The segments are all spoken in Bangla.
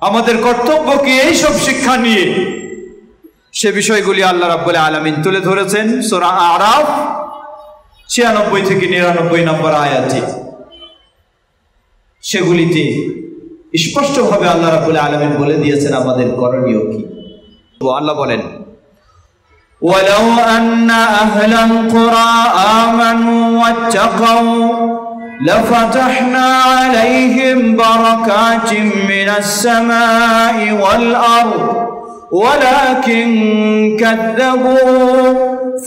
আমাদের কর্তব্য কি এইসব শিক্ষা নিয়ে সে বিষয়গুলি আল্লাহ রাব্বুল আলামিন তুলে ধরেছেন সূরা আরাফ ছিয়ানব্বই থেকে নিরানব্বই নম্বর আয়াতে সেগুলিতে স্পষ্টভাবে আল্লাহ রাব্বুল আলামিন বলে দিয়েছেন আমাদের করণীয় কি তো আল্লাহ বলেন ولو أن أهل القرى آمنوا واتقوا لفتحنا عليهم بركات من السماء والأرض ولكن كذبوا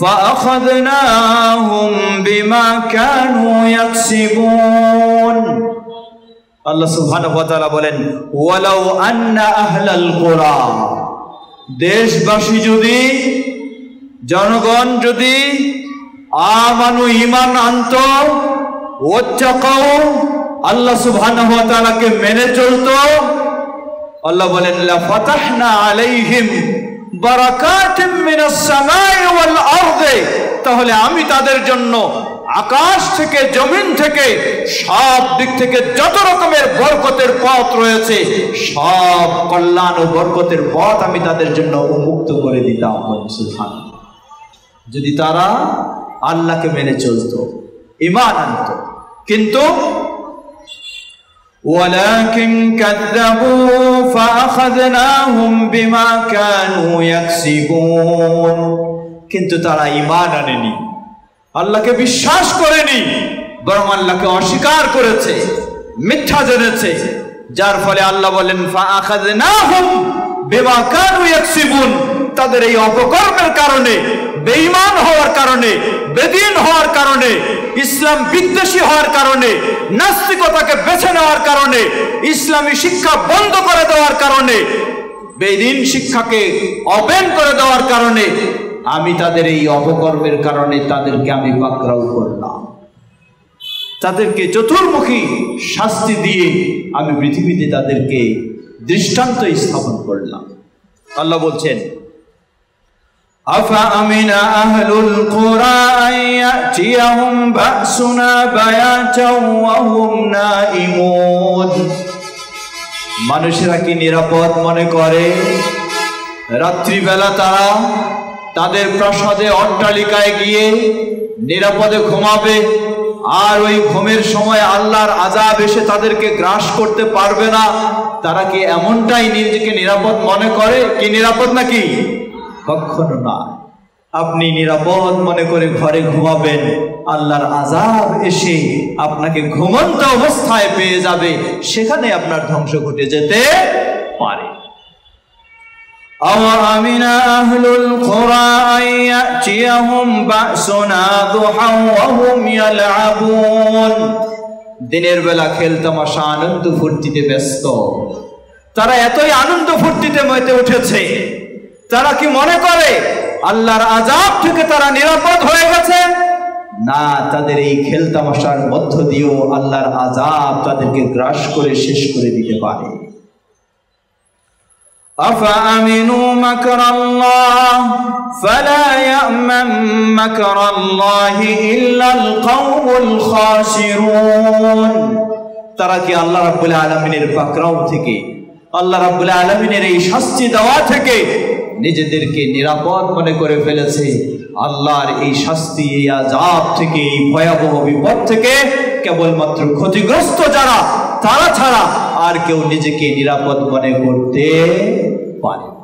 فأخذناهم بما كانوا يكسبون আল্লাহ সুবহানাহু ওয়া তাআলা বলেন ওয়ালাউ আন্না আহলাল কুরা দেশবাসী যদি জনগণ যদি আমানু ঈমান আনত ওয়াত্তাকাউ আল্লাহ মেনে চলতো। আল্লাহ বলেন আলাইহিম তাহলে আমি তাদের জন্য আকাশ থেকে, জমিন থেকে, সব দিক থেকে যত রকমের বরকতের পথ রয়েছে, সব কল্যাণ ও বরকতের পথ আমি তাদের জন্য উন্মুক্ত করে দিতাম সুলহান যদি তারা আল্লাহকে মেনে চলত ইমান আনত কিন্তু ولكن كذبوا فأخذناهم بما كانوا يكسبون কিন্তু তারা ইমান আনেনি আল্লাহকে বিশ্বাস করেনি বরং আল্লাহকে অস্বীকার করেছে মিথ্যা জেনেছে যার ফলে আল্লাহ বলেন ফাআখাযনাহুম বিমা কানু ইয়াকসিবুন তাদের এই অপকর্মের কারণে, বেঈমান হওয়ার কারণে, বেদিন হওয়ার কারণে, ইসলাম বিদ্বেষী হওয়ার কারণে, নাস্তিকতাকে বেছে নেওয়ার কারণে, ইসলামী শিক্ষা বন্ধ করে দেওয়ার কারণে, বেদিন শিক্ষাকে অবেন করে দেওয়ার কারণে, আমি তাদের এই অপকর্মের কারণে তাদেরকে আমি পাকড়াও করলাম। তাদেরকে চতুর্মুখী শাস্তি দিয়ে আমি পৃথিবীতে তাদেরকে দৃষ্টান্ত স্থাপন করলাম। আল্লাহ বলছেন أفأمن أهل القرى أن يأتيهم بأسنا بياتا وهم نائمون মানুষেরা কি নিরাপদ মনে করে রাত্রিবেলা তারা তাদের প্রাসাদে অট্টালিকায় গিয়ে নিরাপদে ঘুমাবে আর ওই ঘুমের সময় আল্লাহর আজাব এসে তাদেরকে গ্রাস করতে পারবে না তারা কি এমনটাই নিজেকে নিরাপদ মনে করে কি নিরাপদ নাকি কখনো না আপনি নিরাপদ মনে করে ঘরে ঘুমাবেন আল্লাহর আজাব এসে আপনাকে ঘুমন্ত অবস্থায় পেয়ে যাবে সেখানে আপনার ধ্বংস ঘটে যেতে পারে أو أمن أهل القرى أن يأتيهم بأسنا ضحى وهم يلعبون দিনের বেলা খেলতামাশা আনন্দ ফুর্তিতে ব্যস্ত তারা এতই আনন্দ ফুর্তিতে মেতে উঠেছে তারা কি মনে করে আল্লাহর আজাব থেকে তারা নিরাপদ হয়ে গেছে না তাদের এই খেলতামাশার মধ্য দিয়েও আল্লাহর আজাব তাদেরকে গ্রাস করে শেষ করে দিতে পারে أفأمنوا مكر الله فلا يأمن مكر الله إلا القوم الخاسرون তারা কি আল্লাহ রাব্বুল আলমিনের পাকরাও থেকে আল্লাহ রাব্বুল আলমিনের এই শাস্তি দেওয়া থেকে নিজেদেরকে নিরাপদ মনে করে ফেলেছে আল্লাহর এই শাস্তি, এই আজাব থেকে, এই ভয়াবহ বিপদ থেকে কেবলমাত্র ক্ষতিগ্রস্ত যারা, তারা ছাড়া আর কেউ নিজেকে নিরাপদ মনে করতে পারে।